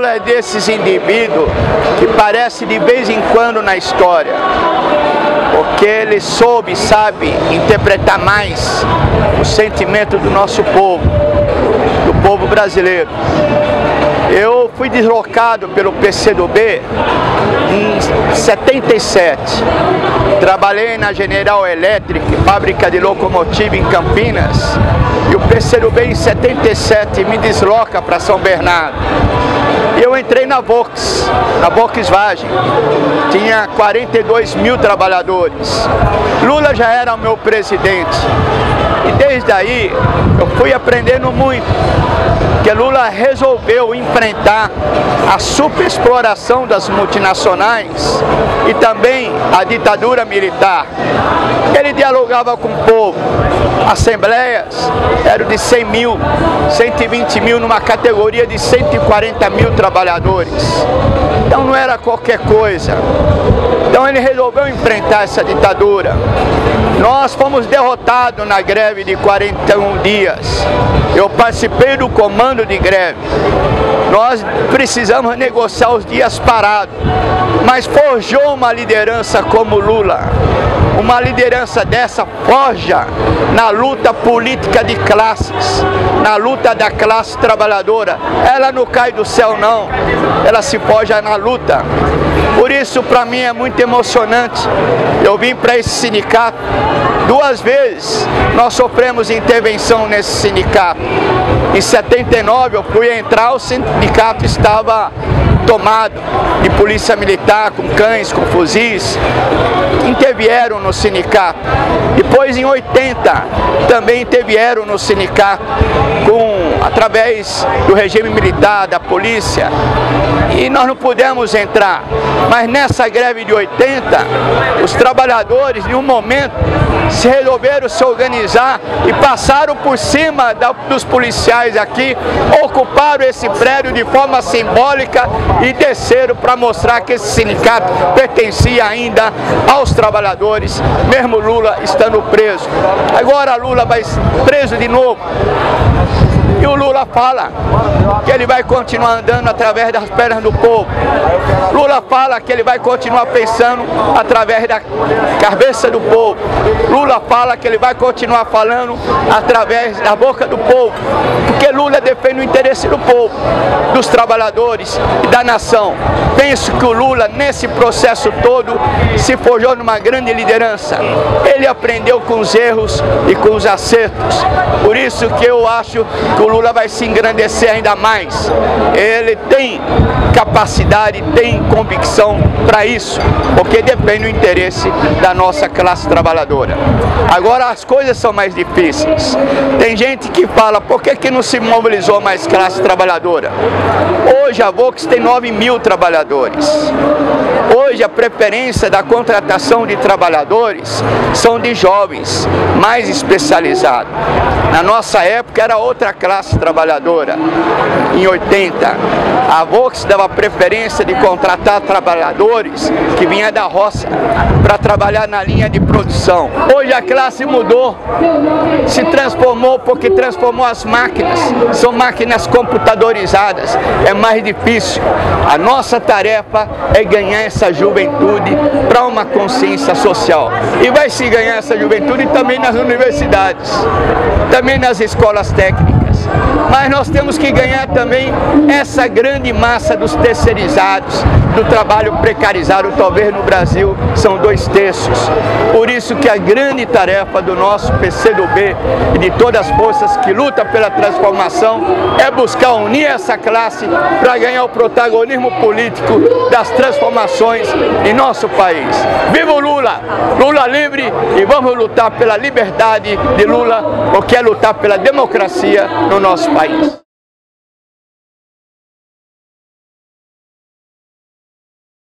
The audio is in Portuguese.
Lula é desses indivíduos que parece de vez em quando na história, porque ele soube, sabe interpretar mais o sentimento do nosso povo, do povo brasileiro. Eu fui deslocado pelo PCdoB em 77. Trabalhei na General Electric, fábrica de locomotiva em Campinas, e o PCdoB em 77 me desloca para São Bernardo. Eu entrei na Vox, na Volkswagen. Tinha 42 mil trabalhadores. Lula já era o meu presidente. E desde aí eu fui aprendendo muito que Lula resolveu enfrentar a superexploração das multinacionais e também a ditadura militar. Ele dialogava com o povo. Assembleias eram de 100 mil, 120 mil numa categoria de 140 mil trabalhadores. Então não era qualquer coisa. Então ele resolveu enfrentar essa ditadura. Nós fomos derrotados na greve de 41 dias. Eu participei do comando de greve. Nós precisamos negociar os dias parados, mas forjou uma liderança como Lula. Uma liderança dessa forja na luta política de classes, na luta da classe trabalhadora. Ela não cai do céu não, ela se forja na luta. Por isso, para mim, é muito emocionante. Eu vim para esse sindicato. Duas vezes nós sofremos intervenção nesse sindicato. Em 79 eu fui entrar, o sindicato estava tomado de polícia militar, com cães, com fuzis, intervieram no sindicato. Depois em 80 também intervieram no sindicato, com, através do regime militar, da polícia, e nós não pudemos entrar. Mas nessa greve de 80, os trabalhadores, em um momento, se resolveram se organizar e passaram por cima da, dos policiais aqui, ocuparam esse prédio de forma simbólica e desceram para mostrar que esse sindicato pertencia ainda aos trabalhadores, mesmo Lula estando preso. Agora Lula vai preso de novo. E o Lula fala que ele vai continuar andando através das pernas do povo. Lula fala que ele vai continuar pensando através da cabeça do povo. Lula fala que ele vai continuar falando através da boca do povo. Porque Lula defende o interesse do povo, dos trabalhadores e da nação. Penso que o Lula, nesse processo todo, se forjou numa grande liderança. Ele aprendeu com os erros e com os acertos. Por isso que eu acho que o Lula vai se engrandecer ainda mais. Ele tem capacidade, tem convicção para isso, porque depende do interesse da nossa classe trabalhadora. Agora as coisas são mais difíceis. Tem gente que fala, por que, que não se mobilizou mais classe trabalhadora? Hoje a Vox tem 9 mil trabalhadores. Hoje a preferência da contratação de trabalhadores são de jovens, mais especializados. Na nossa época era outra classe trabalhadora, em 80. A Vox dava preferência de contratar trabalhadores que vinha da roça para trabalhar na linha de produção. Hoje a classe mudou, se transformou porque transformou as máquinas, são máquinas computadorizadas, é mais difícil. A nossa tarefa é ganhar essa juventude para uma consciência social. E vai se ganhar essa juventude também nas universidades, também nas escolas técnicas. Mas nós temos que ganhar também essa grande massa dos terceirizados, do trabalho precarizado, talvez no Brasil são dois terços. Por isso que a grande tarefa do nosso PCdoB e de todas as forças que lutam pela transformação é buscar unir essa classe para ganhar o protagonismo político das transformações em nosso país. Viva o Lula! Lula livre e vamos lutar pela liberdade de Lula, porque é lutar pela democracia no nosso país.